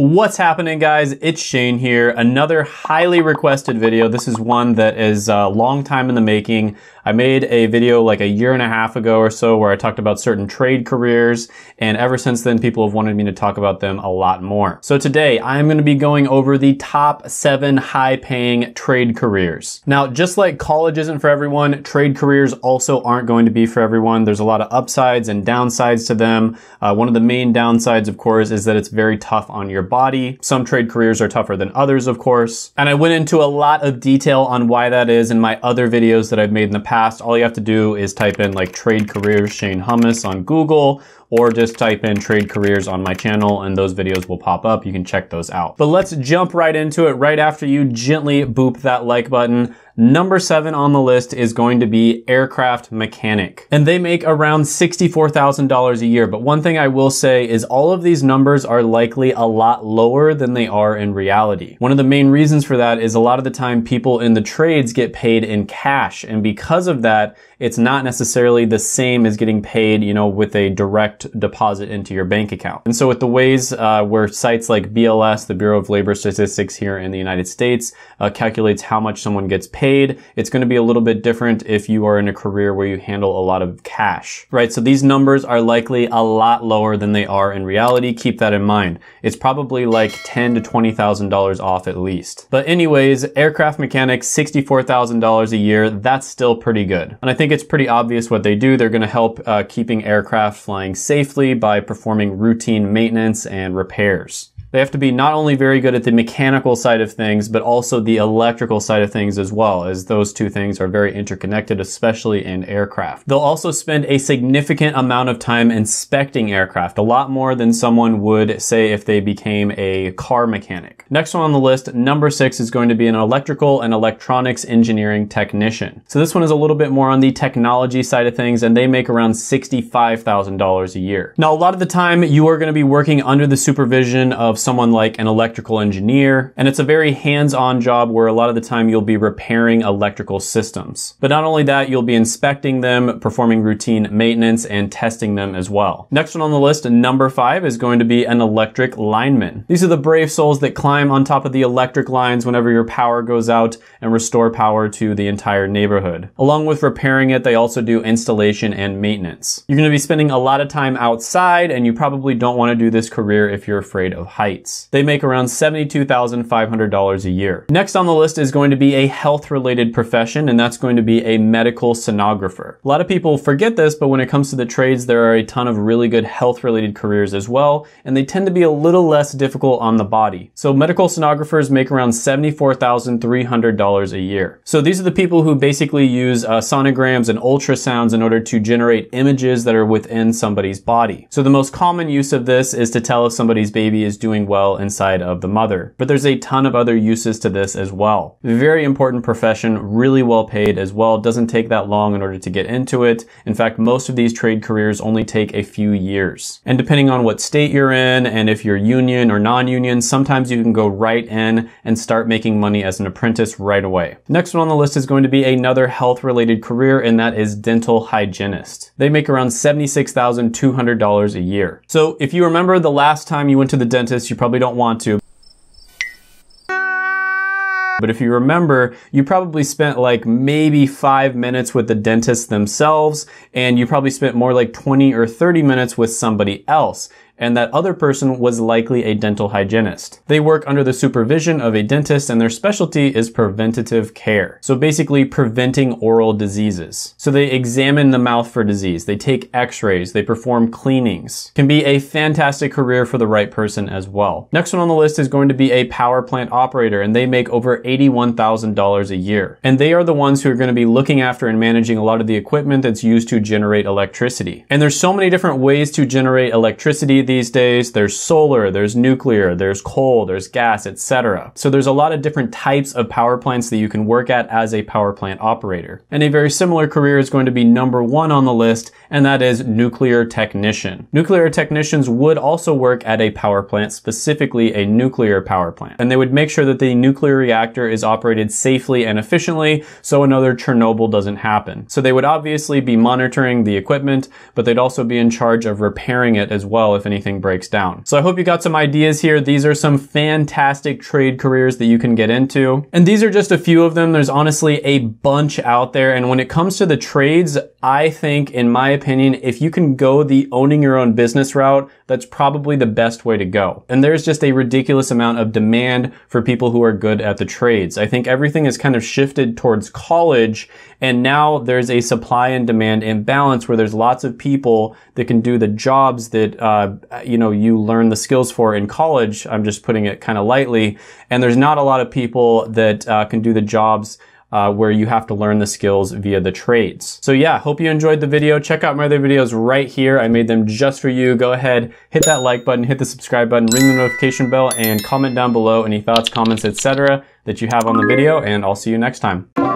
What's happening guys? It's Shane here. Another highly requested video. This is one that is a long time in the making. I made a video like a year and a half ago or so where I talked about certain trade careers and ever since then people have wanted me to talk about them a lot more. So today I'm going to be going over the top seven high paying trade careers. Now just like college isn't for everyone, trade careers also aren't going to be for everyone. There's a lot of upsides and downsides to them. Uh, one of the main downsides of course is that it's very tough on your body. Some trade careers are tougher than others of course. And I went into a lot of detail on why that is in my other videos that I've made in the past all you have to do is type in like trade careers Shane Hummus on Google or just type in trade careers on my channel and those videos will pop up. You can check those out. But let's jump right into it right after you gently boop that like button. Number seven on the list is going to be aircraft mechanic. And they make around $64,000 a year. But one thing I will say is all of these numbers are likely a lot lower than they are in reality. One of the main reasons for that is a lot of the time people in the trades get paid in cash. And because of that, it's not necessarily the same as getting paid, you know, with a direct deposit into your bank account. And so with the ways uh, where sites like BLS, the Bureau of Labor Statistics here in the United States, uh, calculates how much someone gets paid, it's going to be a little bit different if you are in a career where you handle a lot of cash, right? So these numbers are likely a lot lower than they are in reality. Keep that in mind. It's probably like ten to twenty thousand dollars off at least. But anyways, aircraft mechanics, sixty-four thousand dollars a year. That's still pretty good. And I think it's pretty obvious what they do. They're going to help uh, keeping aircraft flying safely by performing routine maintenance and repairs. They have to be not only very good at the mechanical side of things, but also the electrical side of things as well, as those two things are very interconnected, especially in aircraft. They'll also spend a significant amount of time inspecting aircraft, a lot more than someone would say if they became a car mechanic. Next one on the list, number six is going to be an electrical and electronics engineering technician. So this one is a little bit more on the technology side of things, and they make around $65,000 a year. Now, a lot of the time you are going to be working under the supervision of someone like an electrical engineer, and it's a very hands-on job where a lot of the time you'll be repairing electrical systems. But not only that, you'll be inspecting them, performing routine maintenance, and testing them as well. Next one on the list, number five, is going to be an electric lineman. These are the brave souls that climb on top of the electric lines whenever your power goes out and restore power to the entire neighborhood. Along with repairing it, they also do installation and maintenance. You're to be spending a lot of time outside, and you probably don't want to do this career if you're afraid of heights. They make around $72,500 a year. Next on the list is going to be a health related profession, and that's going to be a medical sonographer. A lot of people forget this, but when it comes to the trades, there are a ton of really good health related careers as well, and they tend to be a little less difficult on the body. So medical sonographers make around $74,300 a year. So these are the people who basically use uh, sonograms and ultrasounds in order to generate images that are within somebody's body. So the most common use of this is to tell if somebody's baby is doing well inside of the mother. But there's a ton of other uses to this as well. Very important profession, really well paid as well. Doesn't take that long in order to get into it. In fact, most of these trade careers only take a few years. And depending on what state you're in and if you're union or non-union, sometimes you can go right in and start making money as an apprentice right away. Next one on the list is going to be another health related career and that is dental hygienist. They make around $76,200 a year. So if you remember the last time you went to the dentist, you probably don't want to. But if you remember, you probably spent like maybe five minutes with the dentist themselves, and you probably spent more like 20 or 30 minutes with somebody else and that other person was likely a dental hygienist. They work under the supervision of a dentist and their specialty is preventative care. So basically preventing oral diseases. So they examine the mouth for disease, they take x-rays, they perform cleanings. Can be a fantastic career for the right person as well. Next one on the list is going to be a power plant operator and they make over $81,000 a year. And they are the ones who are going to be looking after and managing a lot of the equipment that's used to generate electricity. And there's so many different ways to generate electricity these days. There's solar, there's nuclear, there's coal, there's gas, etc. So there's a lot of different types of power plants that you can work at as a power plant operator. And a very similar career is going to be number one on the list, and that is nuclear technician. Nuclear technicians would also work at a power plant, specifically a nuclear power plant. And they would make sure that the nuclear reactor is operated safely and efficiently so another Chernobyl doesn't happen. So they would obviously be monitoring the equipment, but they'd also be in charge of repairing it as well if anything anything breaks down. So I hope you got some ideas here. These are some fantastic trade careers that you can get into. And these are just a few of them. There's honestly a bunch out there. And when it comes to the trades, I think, in my opinion, if you can go the owning your own business route, that's probably the best way to go. And there's just a ridiculous amount of demand for people who are good at the trades. I think everything has kind of shifted towards college and now there's a supply and demand imbalance where there's lots of people that can do the jobs that, uh, you know, you learn the skills for in college. I'm just putting it kind of lightly. And there's not a lot of people that uh, can do the jobs uh, where you have to learn the skills via the trades. So yeah, hope you enjoyed the video. Check out my other videos right here. I made them just for you. Go ahead, hit that like button, hit the subscribe button, ring the notification bell, and comment down below any thoughts, comments, etc. that you have on the video, and I'll see you next time.